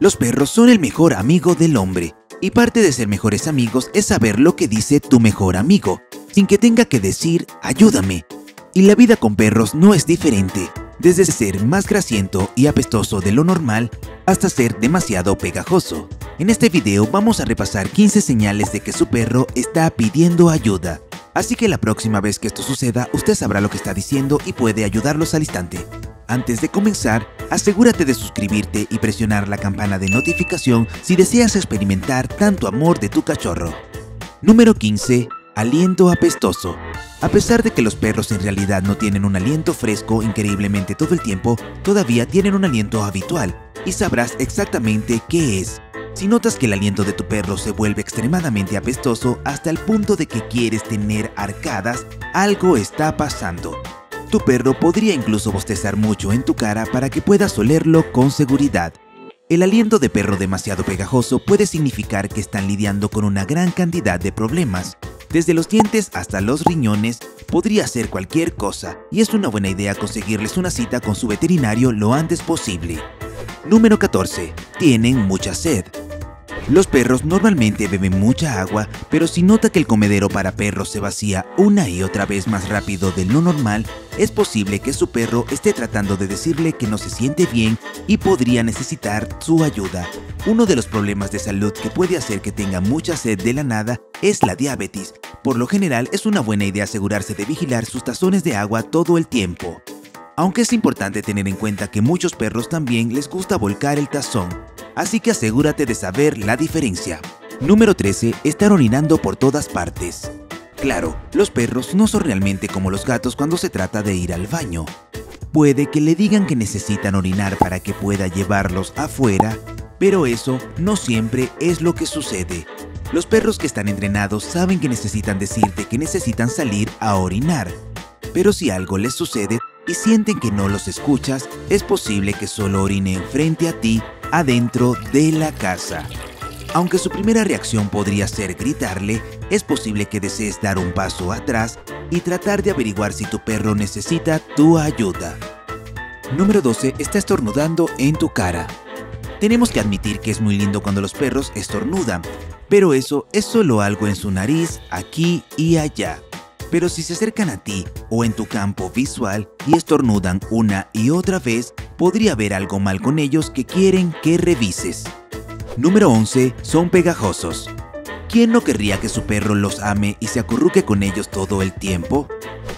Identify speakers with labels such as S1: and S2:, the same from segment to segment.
S1: Los perros son el mejor amigo del hombre, y parte de ser mejores amigos es saber lo que dice tu mejor amigo, sin que tenga que decir ayúdame. Y la vida con perros no es diferente, desde ser más grasiento y apestoso de lo normal hasta ser demasiado pegajoso. En este video vamos a repasar 15 señales de que su perro está pidiendo ayuda. Así que la próxima vez que esto suceda, usted sabrá lo que está diciendo y puede ayudarlos al instante. Antes de comenzar, asegúrate de suscribirte y presionar la campana de notificación si deseas experimentar tanto amor de tu cachorro. Número 15. Aliento apestoso. A pesar de que los perros en realidad no tienen un aliento fresco increíblemente todo el tiempo, todavía tienen un aliento habitual y sabrás exactamente qué es. Si notas que el aliento de tu perro se vuelve extremadamente apestoso hasta el punto de que quieres tener arcadas, algo está pasando. Tu perro podría incluso bostezar mucho en tu cara para que puedas olerlo con seguridad. El aliento de perro demasiado pegajoso puede significar que están lidiando con una gran cantidad de problemas. Desde los dientes hasta los riñones, podría ser cualquier cosa, y es una buena idea conseguirles una cita con su veterinario lo antes posible. Número 14. Tienen mucha sed. Los perros normalmente beben mucha agua, pero si nota que el comedero para perros se vacía una y otra vez más rápido de lo normal, es posible que su perro esté tratando de decirle que no se siente bien y podría necesitar su ayuda. Uno de los problemas de salud que puede hacer que tenga mucha sed de la nada es la diabetes. Por lo general es una buena idea asegurarse de vigilar sus tazones de agua todo el tiempo. Aunque es importante tener en cuenta que muchos perros también les gusta volcar el tazón, así que asegúrate de saber la diferencia. Número 13. Estar orinando por todas partes. Claro, los perros no son realmente como los gatos cuando se trata de ir al baño. Puede que le digan que necesitan orinar para que pueda llevarlos afuera, pero eso no siempre es lo que sucede. Los perros que están entrenados saben que necesitan decirte que necesitan salir a orinar, pero si algo les sucede y sienten que no los escuchas, es posible que solo orinen frente a ti adentro de la casa. Aunque su primera reacción podría ser gritarle, es posible que desees dar un paso atrás y tratar de averiguar si tu perro necesita tu ayuda. Número 12. Está estornudando en tu cara. Tenemos que admitir que es muy lindo cuando los perros estornudan, pero eso es solo algo en su nariz, aquí y allá. Pero si se acercan a ti o en tu campo visual y estornudan una y otra vez, podría haber algo mal con ellos que quieren que revises. Número 11. Son pegajosos. ¿Quién no querría que su perro los ame y se acurruque con ellos todo el tiempo?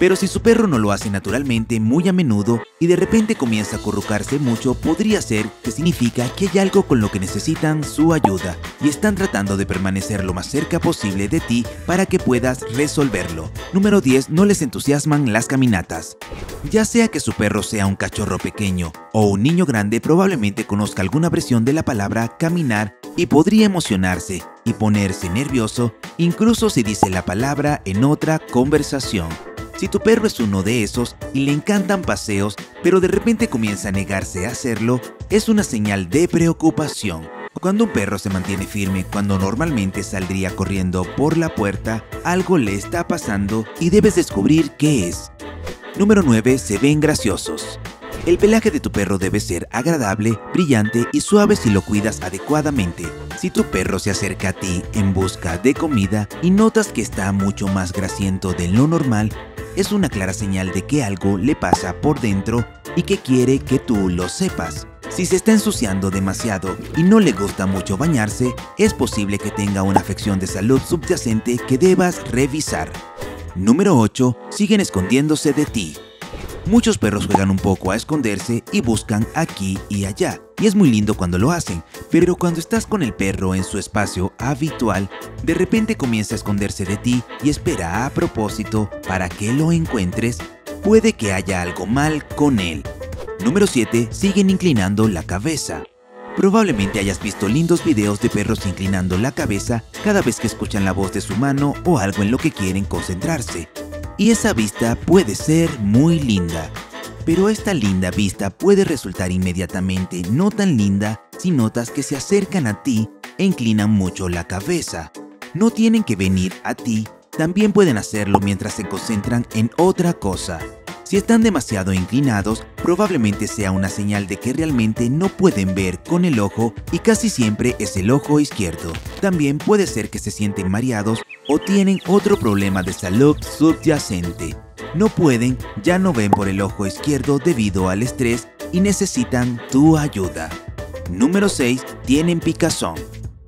S1: Pero si su perro no lo hace naturalmente muy a menudo y de repente comienza a acurrucarse mucho, podría ser que significa que hay algo con lo que necesitan su ayuda y están tratando de permanecer lo más cerca posible de ti para que puedas resolverlo. Número 10. No les entusiasman las caminatas. Ya sea que su perro sea un cachorro pequeño o un niño grande, probablemente conozca alguna versión de la palabra caminar y podría emocionarse y ponerse nervioso incluso si dice la palabra en otra conversación. Si tu perro es uno de esos y le encantan paseos, pero de repente comienza a negarse a hacerlo, es una señal de preocupación. Cuando un perro se mantiene firme cuando normalmente saldría corriendo por la puerta, algo le está pasando y debes descubrir qué es. Número 9. Se ven graciosos. El pelaje de tu perro debe ser agradable, brillante y suave si lo cuidas adecuadamente. Si tu perro se acerca a ti en busca de comida y notas que está mucho más grasiento de lo normal, es una clara señal de que algo le pasa por dentro y que quiere que tú lo sepas. Si se está ensuciando demasiado y no le gusta mucho bañarse, es posible que tenga una afección de salud subyacente que debas revisar. Número 8. Siguen escondiéndose de ti. Muchos perros juegan un poco a esconderse y buscan aquí y allá, y es muy lindo cuando lo hacen, pero cuando estás con el perro en su espacio habitual, de repente comienza a esconderse de ti y espera a propósito para que lo encuentres, puede que haya algo mal con él. Número 7. Siguen inclinando la cabeza. Probablemente hayas visto lindos videos de perros inclinando la cabeza cada vez que escuchan la voz de su mano o algo en lo que quieren concentrarse y esa vista puede ser muy linda. Pero esta linda vista puede resultar inmediatamente no tan linda si notas que se acercan a ti e inclinan mucho la cabeza. No tienen que venir a ti, también pueden hacerlo mientras se concentran en otra cosa. Si están demasiado inclinados, probablemente sea una señal de que realmente no pueden ver con el ojo y casi siempre es el ojo izquierdo. También puede ser que se sienten mareados o tienen otro problema de salud subyacente. No pueden, ya no ven por el ojo izquierdo debido al estrés y necesitan tu ayuda. Número 6. Tienen picazón.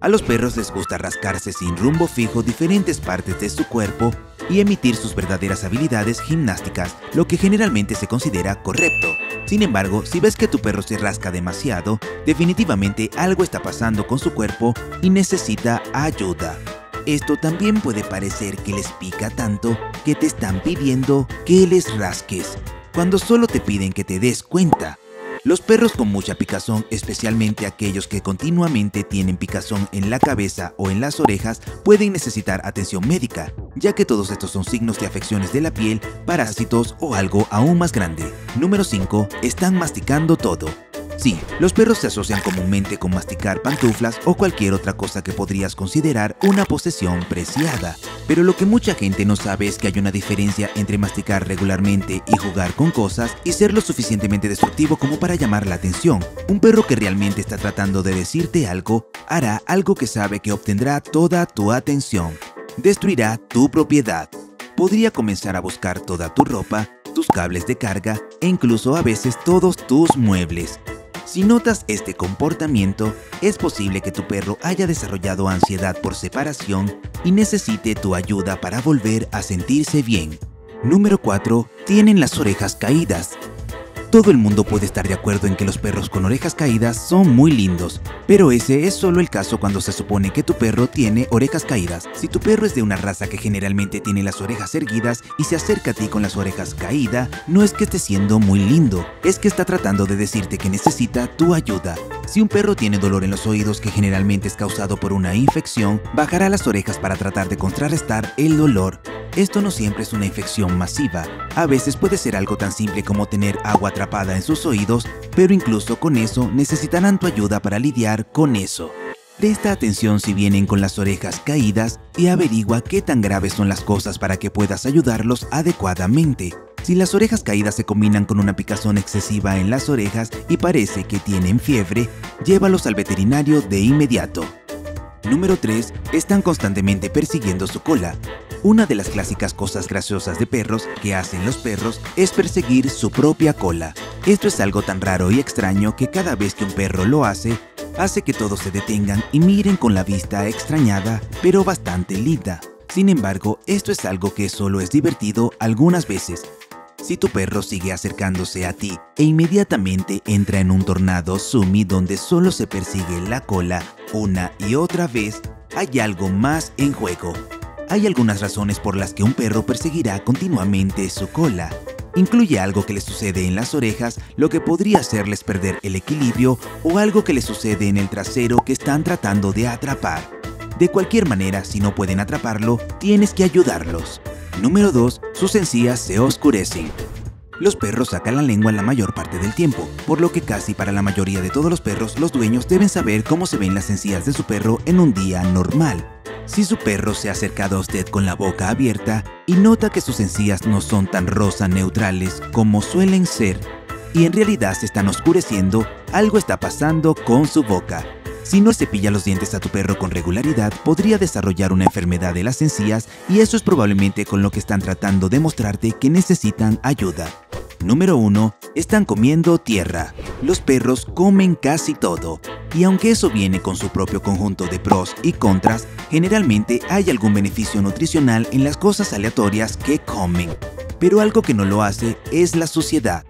S1: A los perros les gusta rascarse sin rumbo fijo diferentes partes de su cuerpo y emitir sus verdaderas habilidades gimnásticas, lo que generalmente se considera correcto. Sin embargo, si ves que tu perro se rasca demasiado, definitivamente algo está pasando con su cuerpo y necesita ayuda. Esto también puede parecer que les pica tanto que te están pidiendo que les rasques, cuando solo te piden que te des cuenta. Los perros con mucha picazón, especialmente aquellos que continuamente tienen picazón en la cabeza o en las orejas, pueden necesitar atención médica, ya que todos estos son signos de afecciones de la piel, parásitos o algo aún más grande. Número 5. Están masticando todo. Sí, los perros se asocian comúnmente con masticar pantuflas o cualquier otra cosa que podrías considerar una posesión preciada. Pero lo que mucha gente no sabe es que hay una diferencia entre masticar regularmente y jugar con cosas y ser lo suficientemente destructivo como para llamar la atención. Un perro que realmente está tratando de decirte algo hará algo que sabe que obtendrá toda tu atención. Destruirá tu propiedad. Podría comenzar a buscar toda tu ropa, tus cables de carga e incluso a veces todos tus muebles. Si notas este comportamiento, es posible que tu perro haya desarrollado ansiedad por separación y necesite tu ayuda para volver a sentirse bien. Número 4. Tienen las orejas caídas. Todo el mundo puede estar de acuerdo en que los perros con orejas caídas son muy lindos, pero ese es solo el caso cuando se supone que tu perro tiene orejas caídas. Si tu perro es de una raza que generalmente tiene las orejas erguidas y se acerca a ti con las orejas caídas, no es que esté siendo muy lindo, es que está tratando de decirte que necesita tu ayuda. Si un perro tiene dolor en los oídos que generalmente es causado por una infección, bajará las orejas para tratar de contrarrestar el dolor. Esto no siempre es una infección masiva, a veces puede ser algo tan simple como tener agua atrapada en sus oídos, pero incluso con eso necesitarán tu ayuda para lidiar con eso. Presta atención si vienen con las orejas caídas y averigua qué tan graves son las cosas para que puedas ayudarlos adecuadamente. Si las orejas caídas se combinan con una picazón excesiva en las orejas y parece que tienen fiebre, llévalos al veterinario de inmediato. Número 3. Están constantemente persiguiendo su cola. Una de las clásicas cosas graciosas de perros que hacen los perros es perseguir su propia cola. Esto es algo tan raro y extraño que cada vez que un perro lo hace, hace que todos se detengan y miren con la vista extrañada, pero bastante linda. Sin embargo, esto es algo que solo es divertido algunas veces. Si tu perro sigue acercándose a ti e inmediatamente entra en un tornado sumi donde solo se persigue la cola una y otra vez, hay algo más en juego. Hay algunas razones por las que un perro perseguirá continuamente su cola. Incluye algo que le sucede en las orejas, lo que podría hacerles perder el equilibrio o algo que le sucede en el trasero que están tratando de atrapar. De cualquier manera, si no pueden atraparlo, tienes que ayudarlos. Número 2. Sus encías se oscurecen. Los perros sacan la lengua la mayor parte del tiempo, por lo que casi para la mayoría de todos los perros los dueños deben saber cómo se ven las encías de su perro en un día normal. Si su perro se ha acercado a usted con la boca abierta y nota que sus encías no son tan rosa neutrales como suelen ser, y en realidad se están oscureciendo, algo está pasando con su boca. Si no cepilla los dientes a tu perro con regularidad, podría desarrollar una enfermedad de las encías y eso es probablemente con lo que están tratando de mostrarte que necesitan ayuda. Número 1. Están comiendo tierra. Los perros comen casi todo. Y aunque eso viene con su propio conjunto de pros y contras, generalmente hay algún beneficio nutricional en las cosas aleatorias que comen. Pero algo que no lo hace es la suciedad.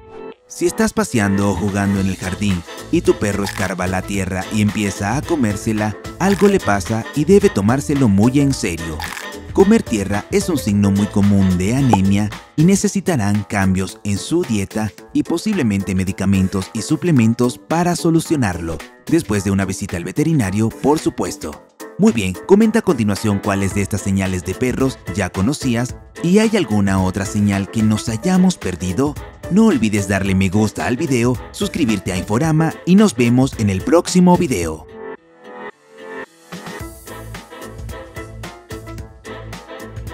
S1: Si estás paseando o jugando en el jardín y tu perro escarba la tierra y empieza a comérsela, algo le pasa y debe tomárselo muy en serio. Comer tierra es un signo muy común de anemia y necesitarán cambios en su dieta y posiblemente medicamentos y suplementos para solucionarlo, después de una visita al veterinario, por supuesto. Muy bien, comenta a continuación cuáles de estas señales de perros ya conocías y hay alguna otra señal que nos hayamos perdido. No olvides darle me gusta al video, suscribirte a Inforama y nos vemos en el próximo video.